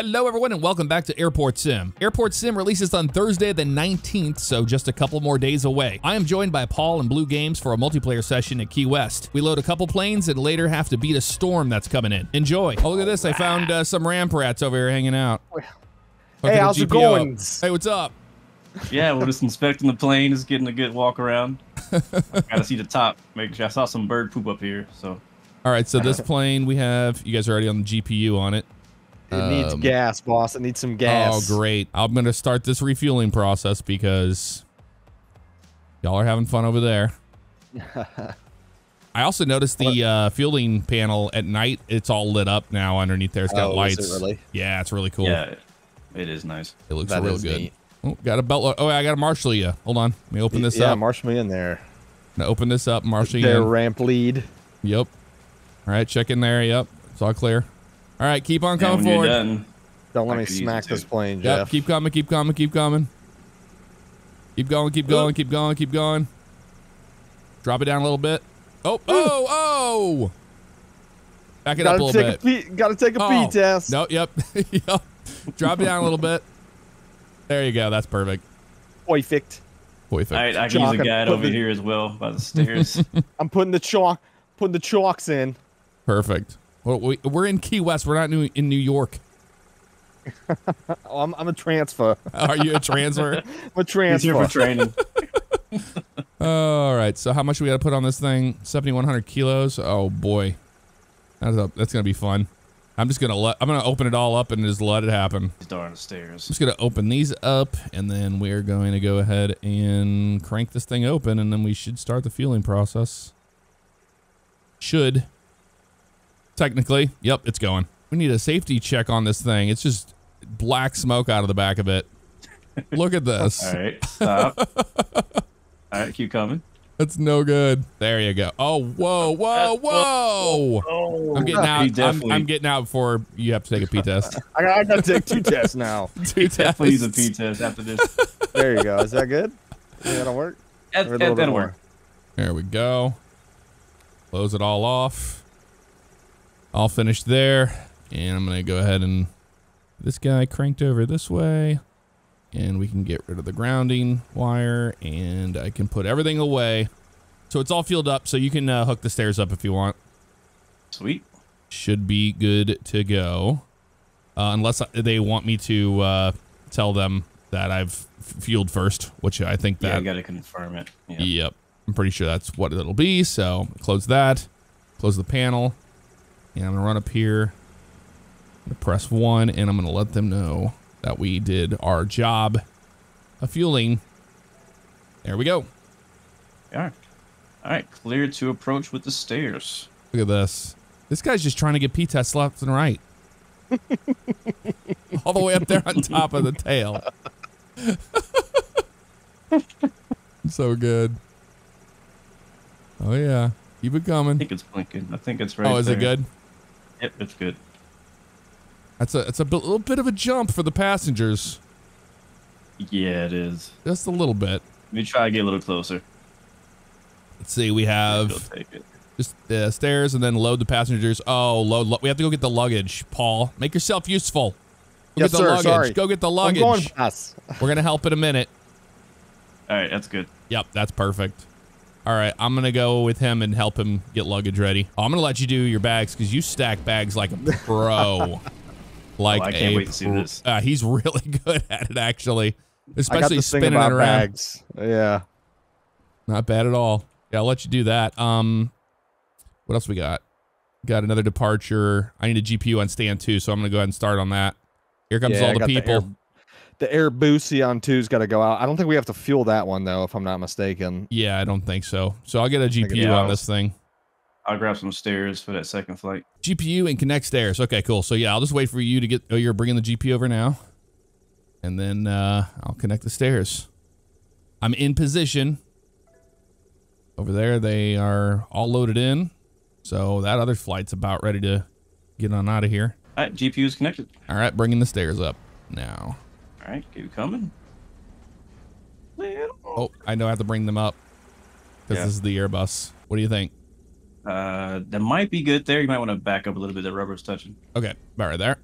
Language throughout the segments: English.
Hello, everyone, and welcome back to Airport Sim. Airport Sim releases on Thursday, the 19th, so just a couple more days away. I am joined by Paul and Blue Games for a multiplayer session at Key West. We load a couple planes and later have to beat a storm that's coming in. Enjoy. Oh, look at this. I found uh, some ramp rats over here hanging out. Hey, how's it going? Hey, what's up? Yeah, we're just inspecting the plane, just getting a good walk around. Gotta see the top. Make sure I saw some bird poop up here, so All right, so this plane we have, you guys are already on the GPU on it. It needs Um, gas, boss. It needs some gas. Oh, great. I'm going to start this refueling process because y'all are having fun over there. I also noticed the uh, fueling panel at night. It's all lit up now underneath there. It's got Oh, is lights. it really? Yeah, it's really cool. yeah, it is nice. It looks That real good. neat. Oh, got a belt. lo- Oh, I got to marshal you. Hold on. Let me open this yeah, up. Yeah, marshal me in there. Now open this up. Marshal you. Their ramp lead. Yep. All right, check in there. Yep. It's all clear. All right, keep on coming when forward. done, Don't let I me smack this too. plane, Yep, Jeff. keep coming, keep coming, keep coming. Keep going, keep going, keep going, keep going. Drop it down a little bit. Oh, oh, oh! Back it up a little take bit. a P, gotta take a Oh, P test. No, yep, yep. Drop it down a little bit. There you go. That's perfect. Perfect. Perfect. I, I can use a and guide over the- here as well by the stairs. I'm putting the chock, putting the chocks in. Perfect. Well, we, we're in Key West. We're not in New York. Oh, I'm, I'm a transfer. Are you a transfer? I'm a transfer. He's here for training. All right. So how much we got to put on this thing? 7,100 kilos. Oh boy, that's a, that's gonna be fun. I'm just gonna let I'm gonna open it all up and just let it happen. These darn stairs. just gonna open these up and then we're going to go ahead and crank this thing open and then we should start the fueling process. Should. Technically, yep, it's going. We need a safety check on this thing. It's just black smoke out of the back of it. Look at this. All right, stop. All right, keep coming. That's no good. There you go. Oh, whoa, whoa, whoa. Oh, I'm getting out. I'm, I'm getting out before you have to take a P test. I, got, I gotta take two tests now. Two definitely use a tests. P test after this. There you go. Is that good? Yeah, that'll work. That, Or a that, little bit that'll more. work. There we go. Close it all off. All finished there. And I'm going to go ahead and this guy cranked over this way. And we can get rid of the grounding wire. And I can put everything away. So it's all fueled up. So you can uh, hook the stairs up if you want. Sweet. Should be good to go. Uh, unless they want me to uh, tell them that I've fueled first, which I think Yeah, that you gotta confirm it. Yeah. Yep. I'm pretty sure that's what it'll be. So close that, close the panel, and I'm gonna run up here. I'm gonna press one, and I'm gonna let them know that we did our job of fueling. There we go. All right. All right, clear to approach with the stairs. Look at this. This guy's just trying to get P tests left and right. All the way up there on top of the tail. so good. Oh yeah. Keep it coming. I think it's blinking. I think it's right oh, is it there. good? Yep, it's good. That's a it's a little bit of a jump for the passengers. Yeah, it is. Just a little bit. Let me try to get a little closer. Let's see. We have just the stairs and then load the passengers. Oh, load. Lo- we have to go get the luggage. Paul, make yourself useful. Go Yes, get the sir, luggage. sorry. Go get the luggage. I'm going fast. We're gonna help in a minute. All right, that's good. Yep, that's perfect. All right, I'm gonna go with him and help him get luggage ready. Oh, I'm gonna let you do your bags because you stack bags like a pro. like Oh, I can't wait to see this. Uh, he's really good at it, actually, I got especially thing spinning about it around. bags. Yeah. Not bad at all. Yeah, I'll let you do that. Um, what else we got? Got another departure. I need a GPU on stand two, so I'm gonna go ahead and start on that. Here comes yeah, I all the got people. Air, the air boosty on two's got to go out. I don't think we have to fuel that one though, if I'm not mistaken. yeah, I don't think so. So I'll get a GPU Yeah, on this thing. I'll grab some stairs for that second flight. GPU and connect stairs. Okay, cool. So yeah, I'll just wait for you to get. Oh, you're bringing the GPU over now, and then uh, I'll connect the stairs. I'm in position. Over there, they are all loaded in. So that other flight's about ready to get on out of here. All right, GPU is connected. All right, bringing the stairs up now. All right, keep coming. Oh, I know I have to bring them up because Yeah. this is the Airbus. What do you think? Uh, that might be good there. You might want to back up a little bit. The rubber's touching. Okay, about right there.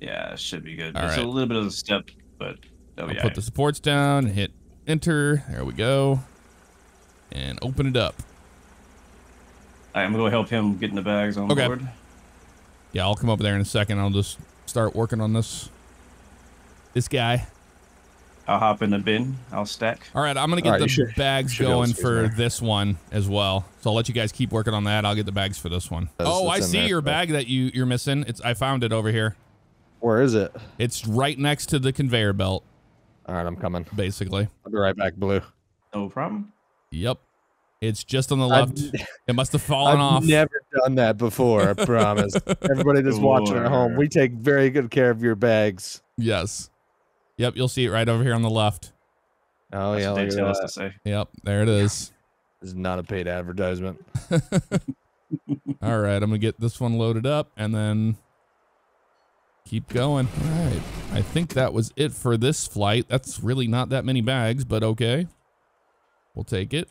Yeah, it should be good. All it's right. a little bit of a step, but I'll be put the supports down, hit enter. There we go. And open it up. Right, I'm gonna go help him get in the bags on Okay. board. Yeah, I'll come over there in a second. I'll just start working on this. This guy. I'll hop in the bin. I'll stack. All right, I'm gonna get All right, the should- bags should be able going for there. this one as well. So I'll let you guys keep working on that. I'll get the bags for this one. That's- oh, I that's in see there, your so- bag that you you're missing. It's I found it over here. Where is it? It's right next to the conveyor belt, All right, I'm coming. basically. I'll be right back, Blue. No problem. Yep. It's just on the I've- left. It must have fallen off. I've off. never done that before. I promise. Everybody that's watching at home, we take very good care of your bags. Yes. Yep, you'll see it right over here on the left. Oh That's yeah, they tell us that. to say. Yep, there it is. This is not a paid advertisement. All right, I'm gonna get this one loaded up and then keep going. All right, I think that was it for this flight. That's really not that many bags, but okay, we'll take it.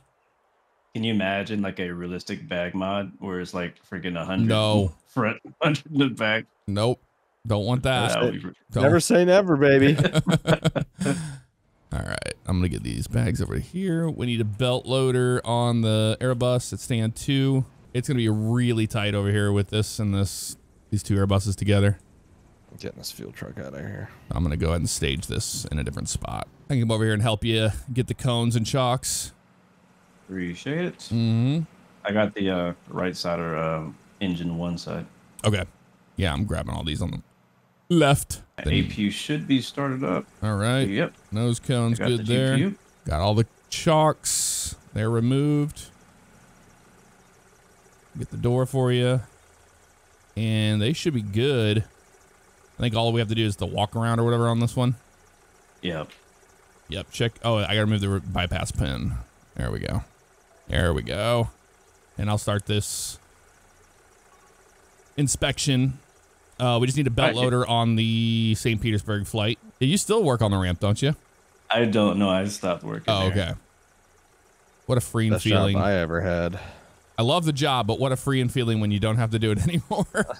Can you imagine like a realistic bag mod where it's like freaking a hundred No. front, hundred in the back? Nope, don't want that. That would be Don't. Never say never, baby. All right, I'm gonna get these bags over here. We need a belt loader on the Airbus at stand two. It's gonna be really tight over here with this and this these two Airbuses together. Getting this fuel truck out of here. I'm gonna go ahead and stage this in a different spot. I can come over here and help you get the cones and chocks. appreciate it. Mm-hmm. I got the uh, right side or um, engine one side. Okay. Yeah, I'm grabbing all these on the left. Then- APU should be started up. all right. Yep. Nose I cones got good the there. GPU. Got all the chocks. They're removed. Get the door for you. And they should be good. I think all we have to do is the walk around or whatever on this one. Yep. Yep, check. Oh, I gotta move the bypass pin. There we go. There we go. And I'll start this inspection. Uh, we just need a belt Alright. loader on the St. Petersburg flight. You still work on the ramp, don't you? I don't know. I stopped working. Oh, there. okay. What a freeing Best feeling. job I ever had. I love the job, but what a freeing feeling when you don't have to do it anymore.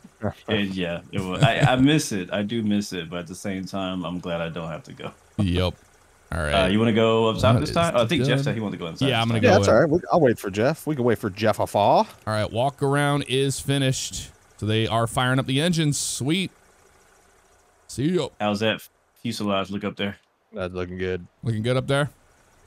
It- yeah, it was. I, I miss it. I do miss it, but at the same time, I'm glad I don't have to go. yep. All right. Uh, you want to go up top That this time? Oh, I think Jeff said he wanted to go inside. Yeah, I'm gonna time. go Yeah, that's in. all right. We, I'll wait for Jeff. We can wait for Jeff Afaw. All right. Walk around is finished. So they are firing up the engines. Sweet. See you. How's that fuselage look up there? That's looking good. Looking good up there?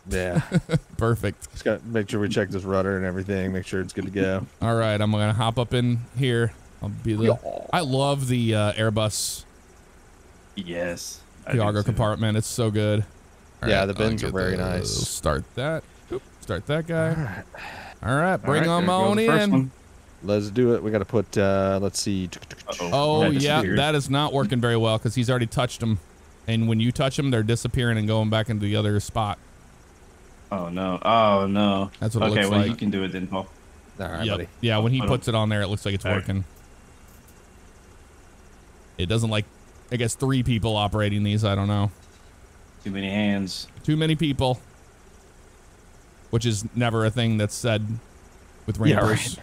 Yeah. Perfect. Just got to make sure we check this rudder and everything. Make sure it's good to go. All right, I'm gonna hop up in here. I'll be the. I love the uh, Airbus Yes. I do cargo compartment. It's so good. All Yeah, right, the bins are very the- nice. Start that. Oop, start that guy. right. All right, All bring right, them there goes on the first in. One. Let's do it. We got to put, uh, let's see. Uh-oh. Oh That yeah, that is not working very well because he's already touched them, and when you touch them, they're disappearing and going back into the other spot. Oh no! Oh no! That's what it okay, looks well like. you can do it then, Paul. All right, Yep. buddy. Yeah, when he puts it on there, it looks like it's All right. working. It doesn't like, I guess, three people operating these. I don't know. Too many hands. Too many people, which is never a thing that's said with Yeah, rampers.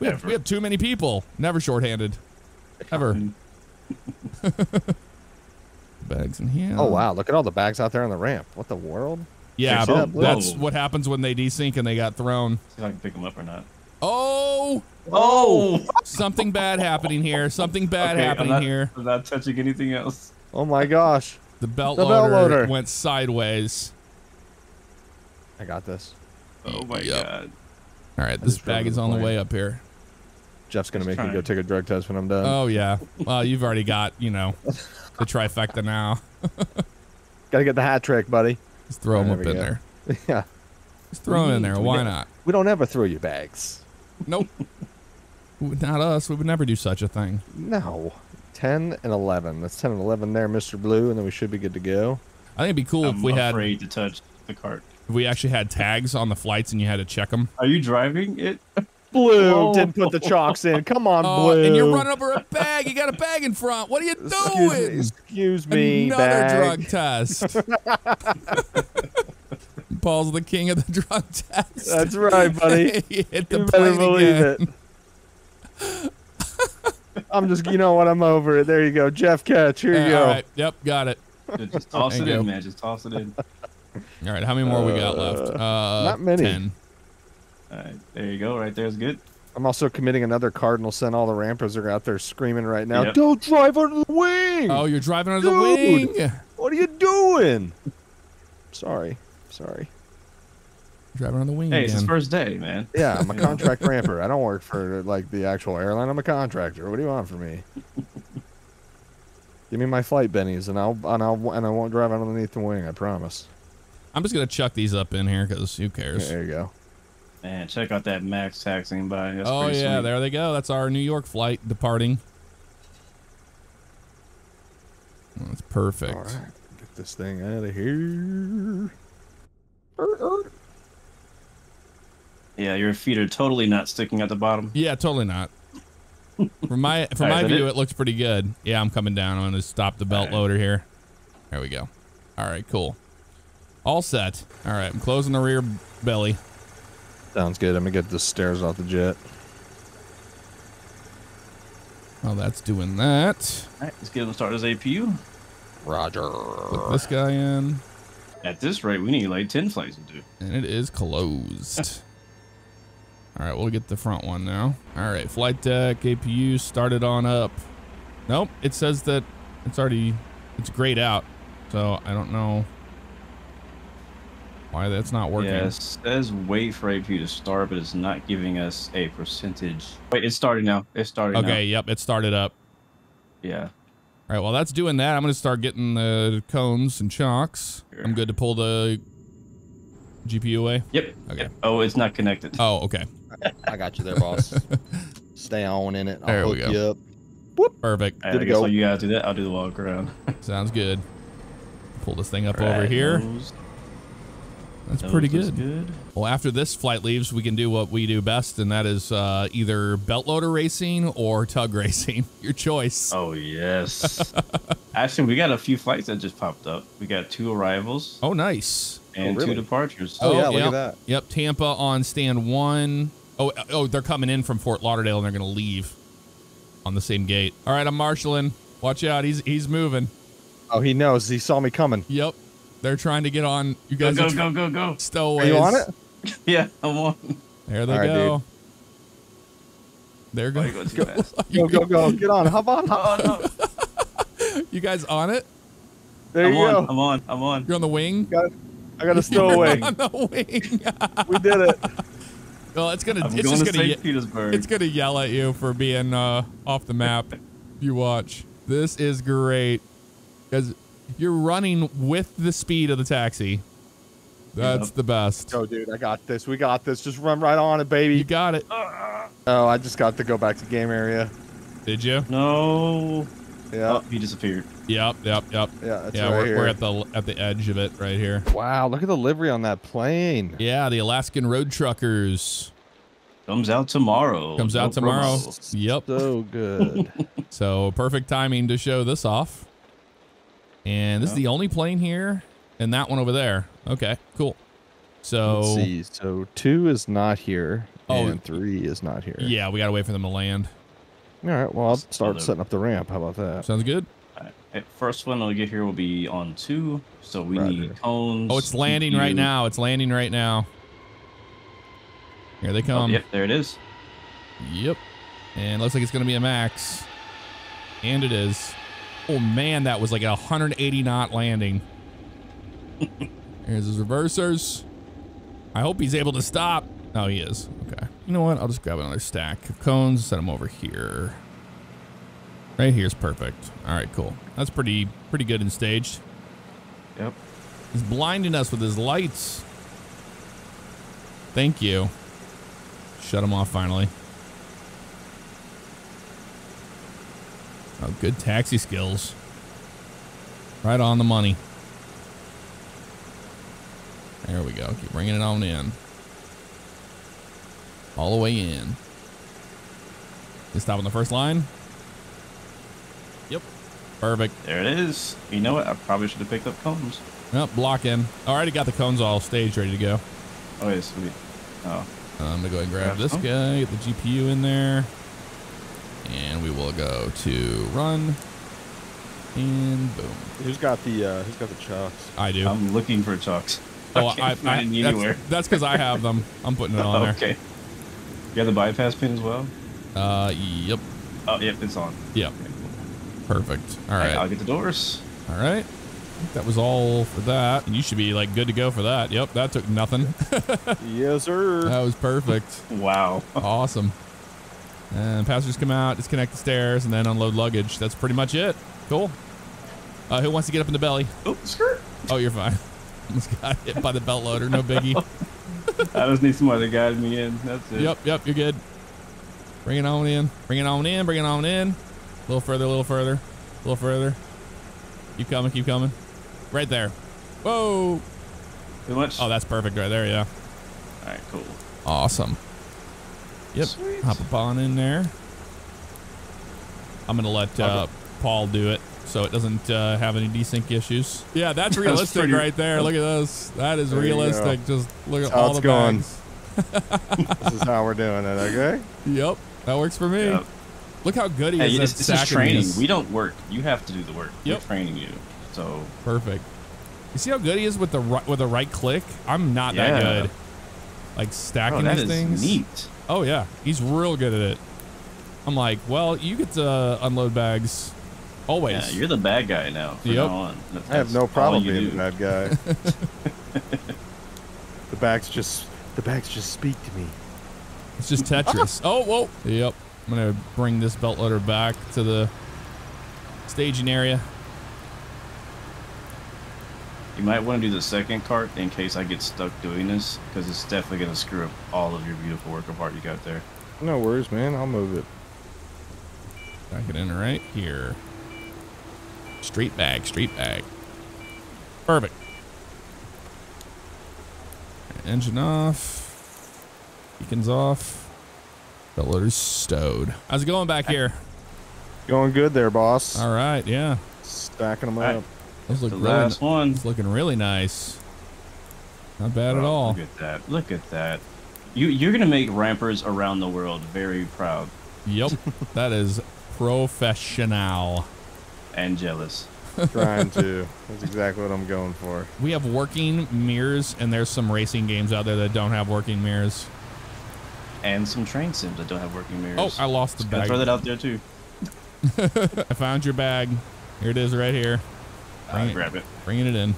We, have, Never. we have too many people. Never shorthanded. Ever. Mm-hmm. Bags in here. Oh, wow. Look at all the bags out there on the ramp. What the world? Yeah, See that that's what happens when they desync and they got thrown. See if I can pick them up or not. Oh, Oh! something bad happening here. Something bad Okay, I'm happening not- here. I'm not touching anything else. Oh, my gosh. The belt, The loader, belt loader. went sideways. I got this. Oh my Yep. god! All right, this bag is on the way up here. Jeff's going to make me go take a drug test when I'm done. Oh yeah. Well, you've already got you know the trifecta now. Got to get the hat trick, buddy. Just throw them There up in go. there. yeah. Just throw them in there. Why don't- We don't ever throw your bags. Nope. Not us. We would never do such a thing. No. 10 and 11. That's 10 and 11 there, Mr. Blue, and then we should be good to go. I think it'd be cool I'm if we had afraid to touch the cart. If we actually had tags on the flights and you had to check them. Are you driving it? Blue Whoa. didn't put the chocks in. Come on, Oh, Blue. and you're running over a bag. You got a bag in front. What are you Excuse me. doing? Excuse me, Another bag. drug test. Paul's the king of the drug test. That's right, buddy. hit the you better plane believe again. it. I'm just, you know what? I'm over it. There you go, Jeff Catch. Here you Uh, go. All right. Yep. Got it. Just toss There it you go. in, man. Just toss it in. All right. How many more we got left? Uh, not many. 10. All right, there you go. Right there's good. I'm also committing another cardinal sin. All the rampers are out there screaming right now. Yep. Don't drive under the wing. Oh, you're driving under the wing. What are you doing? Sorry. Sorry. Driving on the wing Hey, it's his first day, man. Yeah, I'm a contract ramper. I don't work for like the actual airline. I'm a contractor. What do you want from me? Give me my flight bennies, and I'll and I'll and I won't drive underneath the wing. I promise. I'm just gonna chuck these up in here because who cares? There you go. Man, check out that Max taxiing by. That's oh yeah, sweet. there they go. That's our New York flight departing. That's perfect. All right, get this thing out of here. Er, er. Yeah, your feet are totally not sticking at the bottom. Yeah, totally not. From my from All right, my view, it? it? looks pretty good. Yeah, I'm coming down. I'm gonna stop the belt All right. loader here. There we go. All right, cool. All set. All right, I'm closing the rear belly. Sounds good. I'm gonna get the stairs off the jet. Well, that's doing that. All right, let's get him started as APU. Roger. Put this guy in, At this rate, we need like 10 flights to do. and it is closed. All right, we'll get the front one now. All right, flight deck, APU started on up. Nope, it says that it's already it's grayed out, so I don't know why that's not working. Yeah, it says wait for APU to start, but it's not giving us a percentage. Wait, it's starting now. It's starting now. Okay, yep, it started up. Yeah. All right, well, that's doing that. I'm going to start getting the cones and chocks. Sure. I'm good to pull the GPU away. Yep. Okay. Yep. Oh, it's not connected. Oh, okay. I got you there, boss. Stay on in it. I'll There we hook go. you up. Perfect. All right, good I to guess go. while you guys do that, I'll do the walk around. Sounds good. Pull this thing up All over here. nose- That's nose pretty good. good. Well, after this flight leaves, we can do what we do best, and that is uh, either belt loader racing or tug racing. Your choice. Oh yes. Actually, we got a few flights that just popped up. We got two arrivals Oh, nice. and really? two departures. Oh, yeah, look yep. at that. Yep, Tampa on stand one. Oh, oh, they're coming in from Fort Lauderdale and they're going to leave on the same gate. All right, I'm marshaling. Watch out, he's he's moving. Oh, he knows. He saw me coming. Yep, they're trying to get on. You guys go are tr- go go go. stowaways. Are you on it? Yeah, I'm on. There they All right, go. There Why go. you going? Go, go, go. Get on. Hop on. Hop. Oh no. You guys on it? There I'm you on. go. I'm on. I'm on. You're on the wing. Got, I got a stowaway. on the wing. we did it. well, it's gonna. I'm it's going just to gonna. Petersburg. it's gonna yell at you for being uh, off the map. you watch. This is great because you're running with the speed of the taxi. That's Yep. the best. Go, dude. I got this. We got this. Just run right on it, baby. You got it. Oh, I just got to go back to game area. Did you? no. Yeah. Oh, he disappeared. Yep. Yep. Yep. Yeah, that's yeah, right we're, here. we're at the at the edge of it right here. Wow, look at the livery on that plane. Yeah, the Alaskan Road Truckers Comes out tomorrow. comes No out tomorrow. promo. Yep. So good. So perfect timing to show this off. And this is the only plane here, and that one over there. Okay, cool. So Let's see. So two is not here, Oh. and three is not here. yeah, we gotta wait for them to land. All right. Well, I'll start setting up the ramp. How about that? Sounds good. Alright, eh, First one we'll get here will be on two. So we Roger. need cones. Oh, it's landing right now. It's landing right now. Here they Oh, come. yep, there it is. Yep. And looks like it's gonna be a max. And it is. Oh man, that was like a 180 knot landing. Here's his reversers. I hope he's able to stop. Oh, he is. Okay. You know what? I'll just grab another stack of cones, set them over here. Right here's perfect. All right, cool. That's pretty pretty good and staged. Yep. He's blinding us with his lights. Thank you. Shut him off finally. Oh, good taxi skills. Right on the money. There we go. Keep bringing it on in. All the way in. You stop on the first line? Yep. Perfect. There it is. You know what? I probably should have picked up cones. Yep, block in. Already got the cones all staged, ready to go. Oh, yeah, sweet. Oh, I'm gonna go ahead and grab Grab this some. guy, get the GPU in there. And we will go to run. And boom. Who's got the uh, Who's got the chucks? I do. I'm looking for chucks. oh, I can't find any that's- anywhere. That's because I have them. I'm putting it on there. okay. You have the bypass pin as well? Uh, yep. Oh, yep, it's on. Yep. Okay, Perfect. All right. I'll get the doors. All right. That was all for that. And you should be like good to go for that. Yep. That took nothing. yes, sir. that was perfect. Wow. Awesome. And passengers come out, disconnect the stairs, and then unload luggage. That's pretty much it. Cool. Uh, who wants to get up in the belly? Oh, skirt. Oh, you're fine. Almost got hit by the belt loader. No biggie. I just need somebody to guide me in. That's it. Yep, yep, you're good. Bring it on in. Bring it on in. Bring it on in. A little further, a little further. A little further. Keep coming, keep coming. Right there. Whoa. Too much? Oh, that's perfect right there, yeah. All right, cool. Awesome. Yep. Sweet. Hop up on in there. I'm going to let uh, Paul do it so it doesn't uh, have any desync issues. Yeah, that's realistic pretty- right there. Look at this. That is realistic. Just look at That's how all it's the going. bags. this is how we're doing it. Okay. Yep. That works for me. Yep. Look how good he Hey, is it's, at this is training. these. We don't work. You have to do the work. Yep. We're training you. So, Perfect. You see how good he is with the right, with the right click? I'm not Yeah. that good. Like stacking bro, that these is things. neat. Oh yeah, he's real good at it. I'm like, well, you get to unload bags always. Yeah, you're the bad guy now. Yep. now on. I have no problem being do. the bad guy. the bags just the bags just speak to me. It's just Tetris. oh, whoa. Yep. I'm gonna bring this belt loader back to the staging area. You might want to do the second cart in case I get stuck doing this, because it's definitely going to screw up all of your beautiful work of art you got there. No worries, man. I'll move it. Back it in right here. Street bag, street bag. Perfect. Engine off. Beacons off. Belt loader's stowed. How's it going back here? Going good there, boss. All right, yeah. Stacking them up. Those look The really, last one. it's looking really nice. Not bad at Oh, all. Look at that. Look at that. You, you're going to make rampers around the world very proud Yep, that is professional. and jealous. Trying to. That's exactly what I'm going for. We have working mirrors, and there's some racing games out there that don't have working mirrors. And some train sims that don't have working mirrors. Oh, I lost the Just bag. throw that out there too. I found your bag. Here it is, right here. Bring it. grab it. Bringing it in.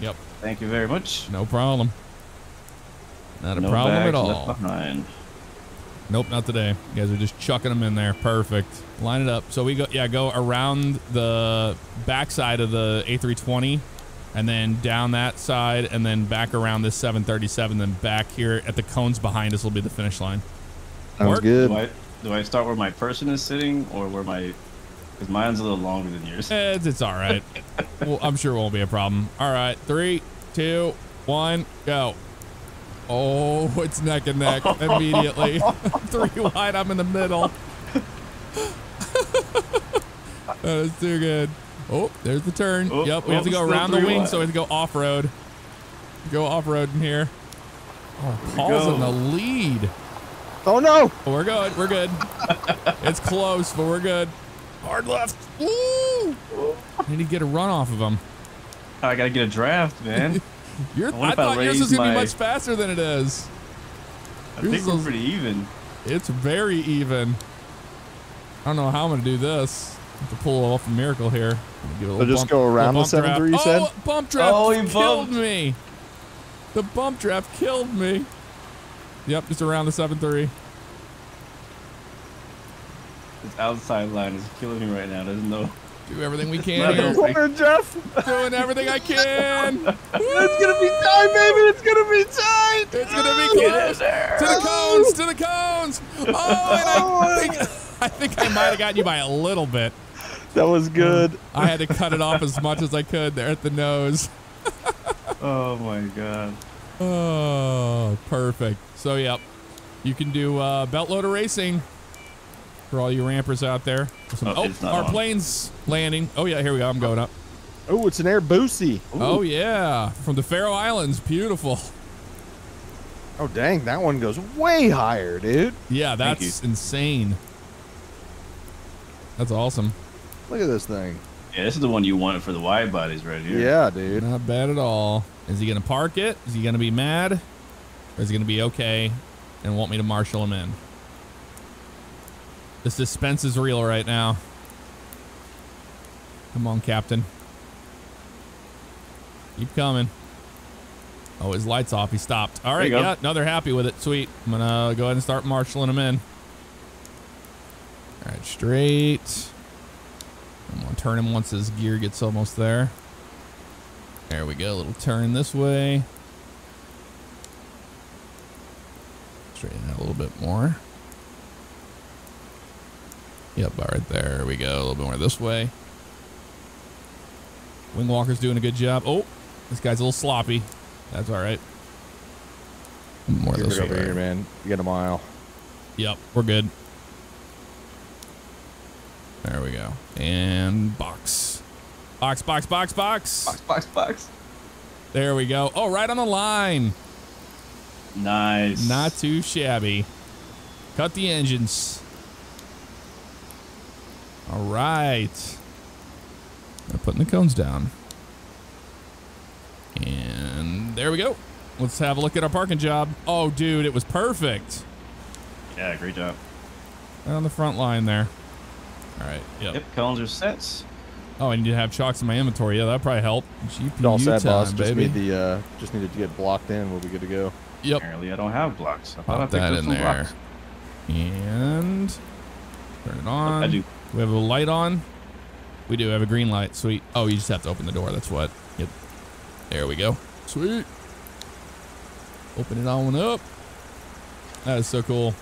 Yep, Thank you very much. no problem. Not a no problem bags at all. Left behind. Nope, not today. You guys are just chucking them in there. Perfect. Line it up. So we go, yeah, go around the backside of the A320 and then down that side and then back around this 737, then back here at the cones behind us will be the finish line. Sounds Work. good. Do I, do I start where my person is sitting or where my. Because mine's a little longer than yours. Eh, it's, it's all right. well, I'm sure it won't be a problem. All right, three, two, one, go. Oh, it's neck and neck immediately. Three wide, I'm in the middle. that is too good. Oh, there's the turn. Oh, yep, we have to oh, go around the wing, wide. so we have to go off road. Go off road in here. Oh, Paul's in the lead. Oh no! Oh, we're good. We're good. it's close, but we're good. Hard left. Woo! I need to get a run off of him. Oh, I gotta get a draft, man. You're, I I, wonder if I thought yours was gonna be much faster than it is. I Yours think we're is- pretty even. It's very even. I don't know how I'm gonna do this. Have to pull off a miracle here. Do a So little just bump- go around the 7-3 you said? Oh, bump draft Oh, he killed bumped. me. The bump draft killed me. Yep, just around the seven three. This outside line is killing me right now. There's no. Do everything we can Not here. a- Jeff. Doing everything I can. It's gonna be tight, baby. It's gonna be tight. It's gonna be close. To the cones, to the cones. Oh, and I think I think I might have gotten you by a little bit. That was good. I had to cut it off as much as I could there at the nose. Oh my god. Oh, perfect. So, yep, you can do uh, belt loader racing for all you rampers out there. Some- Oh, oh, our on. plane's landing. Oh yeah, here we go. I'm going up. Oh, it's an air boosty. Oh yeah, from the Faroe Islands. Beautiful. Oh dang, that one goes way higher, dude. Yeah, that's insane. That's awesome. Look at this thing. Yeah, this is the one you wanted for the wide bodies right here. Yeah, dude. Not bad at all. Is he gonna park it? Is he gonna be mad? Or is he gonna be okay and want me to marshal him in? The suspense is real right now. Come on, Captain. Keep coming. Oh, his light's off. He stopped. All right, yeah, no, they're happy with it. Sweet. I'm gonna go ahead and start marshaling him in. All right, straight. I'm gonna turn him once his gear gets almost there. There we go. A little turn this way. Straighten out a little bit more. Yep, all right there we go. A little bit more this way. Wingwalker's doing a good job. Oh, this guy's a little sloppy. That's all right. More You're this good way. here, man. You get a mile. Yep, we're good. There we go. And box. Box, box, box, box. Box, box, box. There we go. Oh, right on the line. Nice. Not too shabby. Cut the engines. All right. I'm putting the cones down. And there we go. Let's have a look at our parking job. Oh, dude, it was perfect. Yeah, great job. Right on the front line there. All right. Yep. Yep, cones are set. Oh, I need to have chocks in my inventory. Yeah, that'd probably help. GPU All set, time, boss. Just baby. need the uh, just needed to get blocked in. We'll be good to go. Yep. Apparently, I don't have blocks. I thought I Pop picked that up in some there. blocks. And turn it on. I do. We have a light on. We do have a green light. Sweet. Oh, you just have to open the door. That's what. Yep. There we go. Sweet. Open it on up. That is so cool.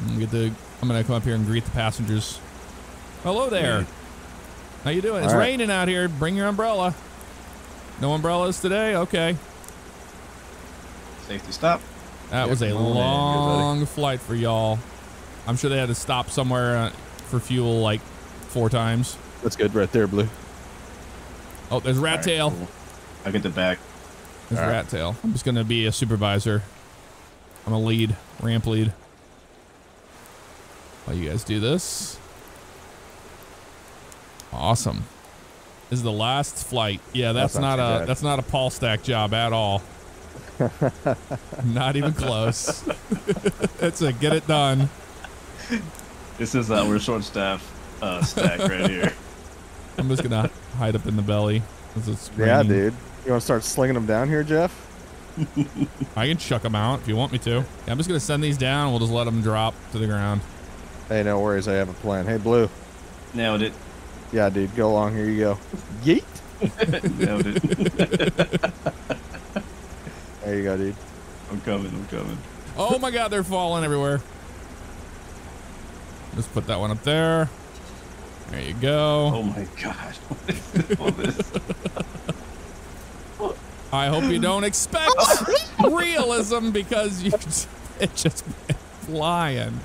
I'm gonna, get the, I'm gonna come up here and greet the passengers. Hello there. Hey. How you doing? It's All right. raining out here. Bring your umbrella. No umbrellas today? Okay. Safety stop. That Yeah, was a come on in, long flight for y'all. I'm sure they had to stop somewhere uh, for fuel like four times. That's good right there, Blue. Oh, there's rat All right, tail. cool. I'll get the back. There's All right. rat tail. I'm just gonna be a supervisor. I'm a lead, ramp lead. While you guys do this. Awesome. This is the last flight. Yeah, that's, That's not, not a bad. that's not a Paul stack job at all. not even close. it's a get it done. This is our short staff uh, stack right here. I'm just gonna hide up in the belly. it's Yeah, dude. You want to start slinging them down here, Jeff? I can chuck them out if you want me to. Yeah, I'm just gonna send these down. We'll just let them drop to the ground. Hey, no worries. I have a plan. Hey, Blue. Nailed it. Yeah, dude. Go along. Here you go. Yeet. Nailed it. There you go, dude. I'm coming. I'm coming. Oh my god, they're falling everywhere. Just put that one up there. There you go. Oh my god. What is this? I hope you don't expect oh, realism because you it just went flying.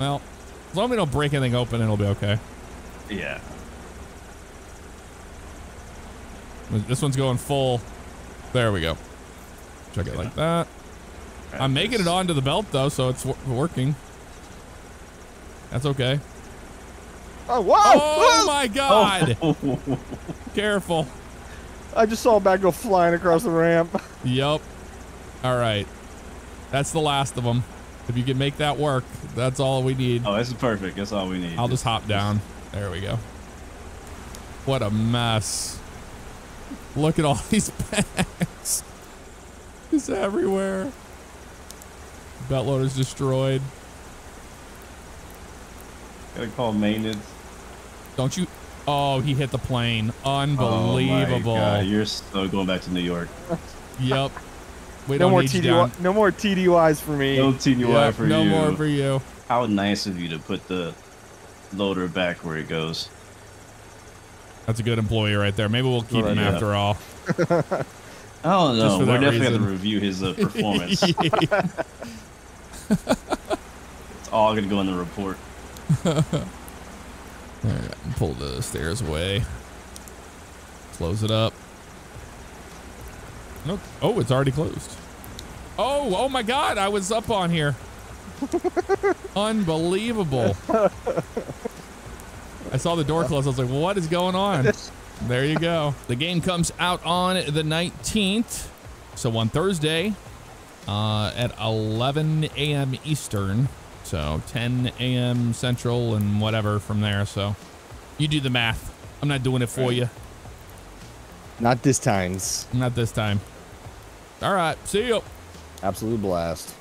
Well, as long as we don't break anything open, it'll be okay. Yeah. This one's going full. There we go. Check it like that. I'm making it onto the belt though, so it's wo- working. That's okay. Oh, whoa! Oh whoa! my god! Oh. Careful. I just saw a bat go flying across the ramp. Yep. All right. That's the last of them. If you can make that work, that's all we need. oh, this is perfect. That's all we need. I'll just hop down. There we go. What a mess. Look at all these bags. It's everywhere. Belt loader's destroyed. Gotta call maintenance. Don't you? Oh, he hit the plane. Oh my Unbelievable. God, you're so going back to New York. yep. We No don't more need you down. TDY. No more TDYs for me. No TDY Yep, for no you. more for you. How nice of you to put the loader back where it goes. That's a good employee right there. Maybe we'll keep Good him idea. after all. I don't know. We're that definitely going to review his uh, performance. it's all going to go in the report. All right, pull the stairs away. Close it up. No. Oh, it's already closed. Oh, oh my God! I was up on here. Unbelievable. I saw the door close. I was like, what is going on? There you go. The game comes out on the 19th. So on Thursday uh, at 11 a.m. Eastern. So 10 a.m. Central and whatever from there. So you do the math. I'm not doing it for Right. you. Not this times. Not this time. All right. See you. Absolute blast.